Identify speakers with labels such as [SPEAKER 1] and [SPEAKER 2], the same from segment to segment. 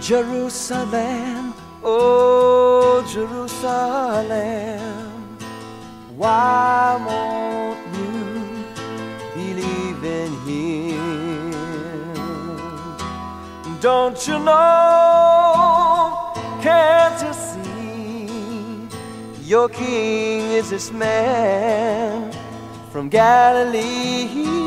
[SPEAKER 1] Jerusalem, oh Jerusalem, why won't you believe in Him? Don't you know? Can't you see? Your King is this man from Galilee.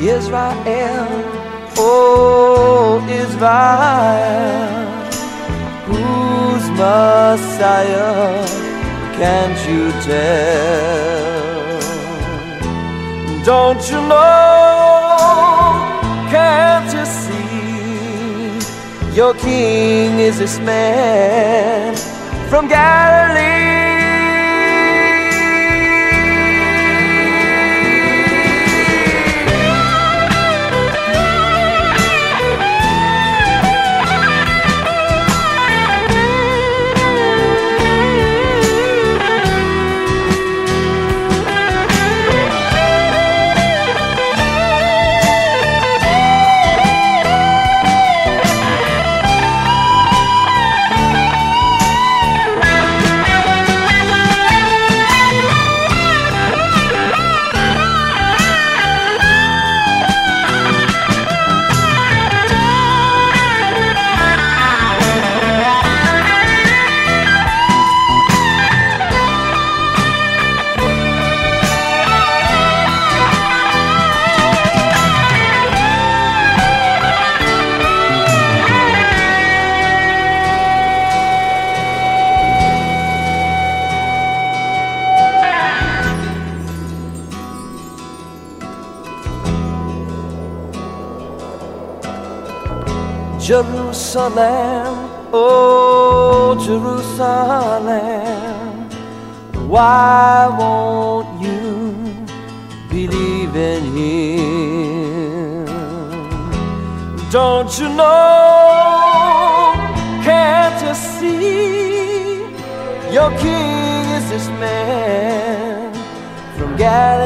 [SPEAKER 1] Israel, oh Israel, whose Messiah can't you tell? Don't you know? Can't you see? Your king is this man from Galilee. Jerusalem, oh Jerusalem, why won't you believe in Him? Don't you know? Can't you see? Your King is this man from Galilee.